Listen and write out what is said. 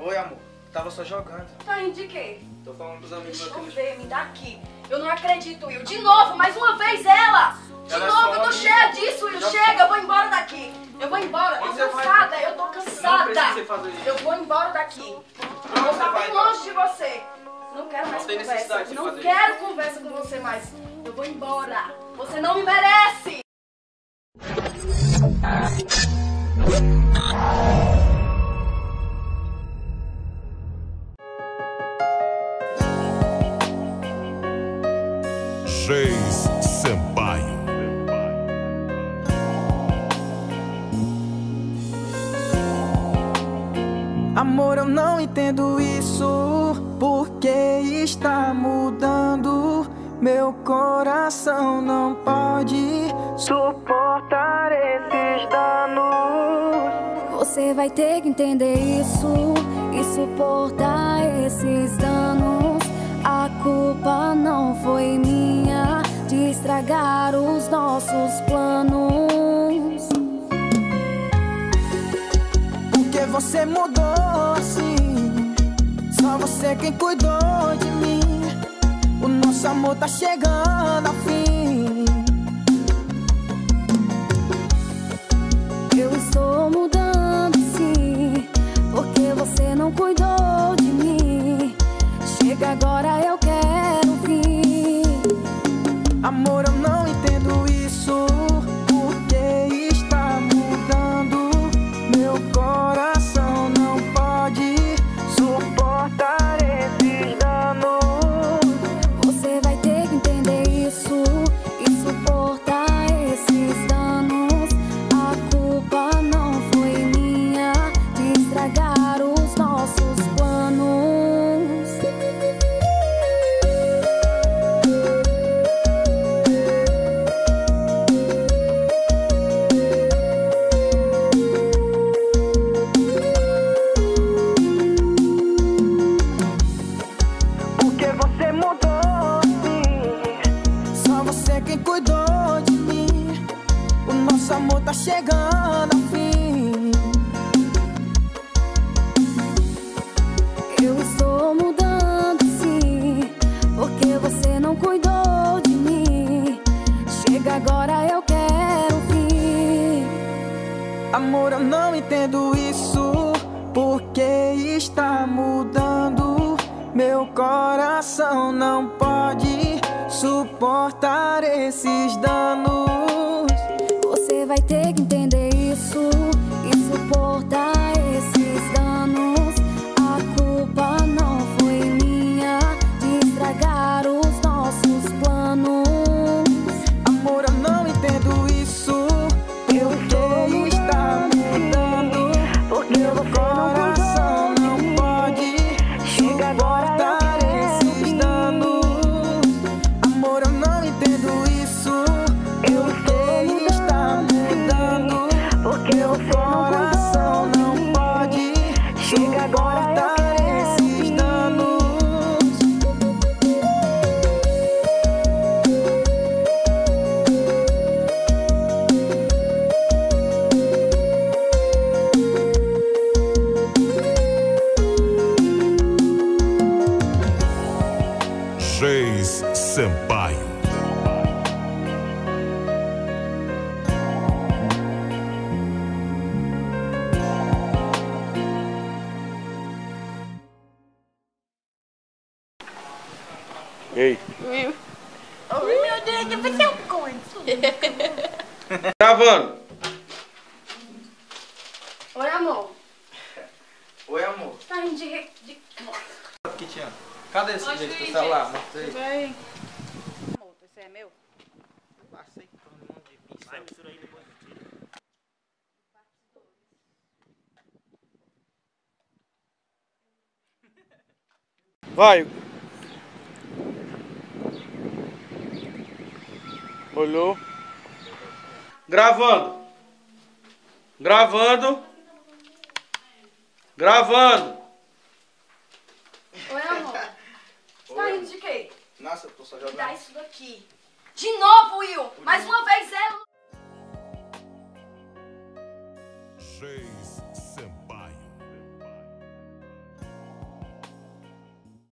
Oi, amor. Tava só jogando. Tá rindo de quê? Tô falando pros amigos Deixa eu meus ver, me dá aqui. Eu não acredito, Will. De novo, mais uma vez ela! De Ela é novo, só eu tô cheia disso, Will. Já Chega, eu vou embora daqui. Eu vou embora. Eu Você tô vai- cansada, eu tô Não cansada. isso. Eu vou embora daqui. Eu vou vai, bem longe de você. Não quero mais tem conversa. Não quero conversa com você mais. Eu vou embora. Você não me merece. Reis Sampaio. Amor, eu não entendo isso. Porque está mudando. Meu coração não pode suportar esses danos. Você vai ter que entender isso e suportar esses danos. A culpa não foi minha estragar os nossos planos. Porque você mudou assim. Só você quem cuidou de mim. O nosso amor tá chegando ao fim. Cuidou de mim. O nosso amor tá chegando ao fim. Eu estou mudando sim, porque você não cuidou de mim. Chega agora, eu quero vir. Amor, eu não entendo isso. Porque está mudando. Meu coração não pode suportar esses danos. Você vai ter que entender isso e suportar esses danos. A culpa não foi minha de estragar os nossos planos. Amor, eu não entendo isso. Porque está mudando. Meu coração não pode suportar esses Meu coração não pode suportar esses danos. Reis Sampaio. Ei. Oh, meu Deus, você é um corno. Gravando. Oi, amor. Oi, amor. Tá rindo de... re- de... Aqui, Tiana. Cadê esse jeito do celular? Mostra aí. Vai. Amor, esse é meu? Passei por um monte de pincel. Vai. Olhou. Gravando. Gravando. Gravando. Oi, amor. Você tá rindo de quê? Nossa, eu tô só Me dá jogando. isso daqui. De novo, Will. Mais uma